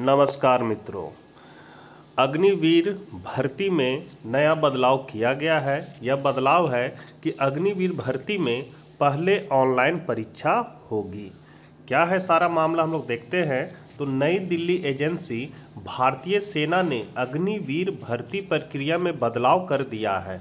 नमस्कार मित्रों। अग्निवीर भर्ती में नया बदलाव किया गया है। यह बदलाव है कि अग्निवीर भर्ती में पहले ऑनलाइन परीक्षा होगी। क्या है सारा मामला हम लोग देखते हैं। तो नई दिल्ली एजेंसी भारतीय सेना ने अग्निवीर भर्ती प्रक्रिया में बदलाव कर दिया है।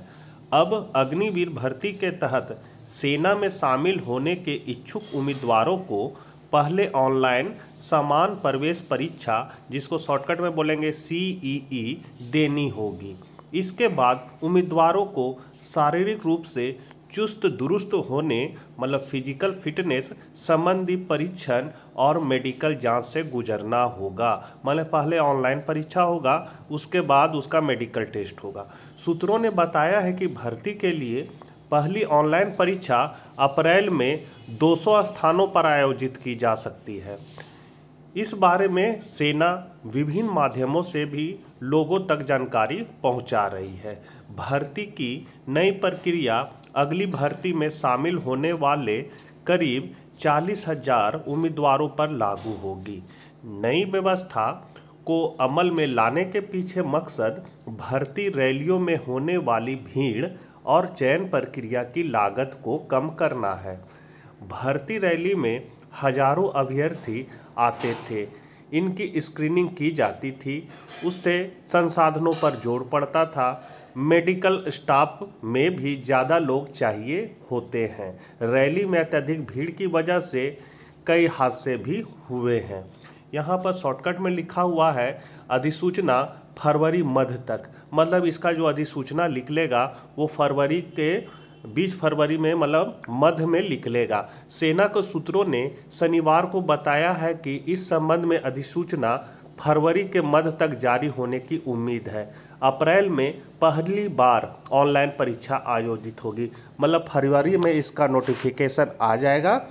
अब अग्निवीर भर्ती के तहत सेना में शामिल होने के इच्छुक उम्मीदवारों को पहले ऑनलाइन समान प्रवेश परीक्षा, जिसको शॉर्टकट में बोलेंगे सी ई ई देनी होगी। इसके बाद उम्मीदवारों को शारीरिक रूप से चुस्त दुरुस्त होने मतलब फ़िज़िकल फिटनेस संबंधी परीक्षण और मेडिकल जाँच से गुजरना होगा। मतलब पहले ऑनलाइन परीक्षा होगा, उसके बाद उसका मेडिकल टेस्ट होगा। सूत्रों ने बताया है कि भर्ती के लिए पहली ऑनलाइन परीक्षा अप्रैल में 200 स्थानों पर आयोजित की जा सकती है। इस बारे में सेना विभिन्न माध्यमों से भी लोगों तक जानकारी पहुँचा रही है। भर्ती की नई प्रक्रिया अगली भर्ती में शामिल होने वाले करीब चालीस हज़ार उम्मीदवारों पर लागू होगी। नई व्यवस्था को अमल में लाने के पीछे मकसद भर्ती रैलियों में होने वाली भीड़ और चयन प्रक्रिया की लागत को कम करना है। भर्ती रैली में हज़ारों अभ्यर्थी आते थे। इनकी स्क्रीनिंग की जाती थी। उससे संसाधनों पर ज़ोर पड़ता था। मेडिकल स्टाफ में भी ज़्यादा लोग चाहिए होते हैं। रैली में अत्यधिक भीड़ की वजह से कई हादसे भी हुए हैं। यहाँ पर शॉर्टकट में लिखा हुआ है अधिसूचना फरवरी मध्य तक। मतलब इसका जो अधिसूचना निकलेगा, वो फरवरी के बीस फरवरी में मतलब मध्य में निकलेगा। सेना के सूत्रों ने शनिवार को बताया है कि इस संबंध में अधिसूचना फरवरी के मध्य तक जारी होने की उम्मीद है। अप्रैल में पहली बार ऑनलाइन परीक्षा आयोजित होगी। मतलब फरवरी में इसका नोटिफिकेशन आ जाएगा।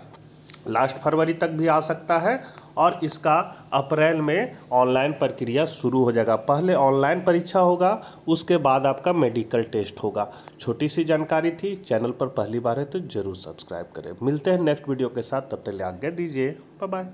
लास्ट फरवरी तक भी आ सकता है और इसका अप्रैल में ऑनलाइन प्रक्रिया शुरू हो जाएगा। पहले ऑनलाइन परीक्षा होगा, उसके बाद आपका मेडिकल टेस्ट होगा। छोटी सी जानकारी थी, चैनल पर पहली बार है तो ज़रूर सब्सक्राइब करें। मिलते हैं नेक्स्ट वीडियो के साथ, तब तक आज्ञा दीजिए। बाय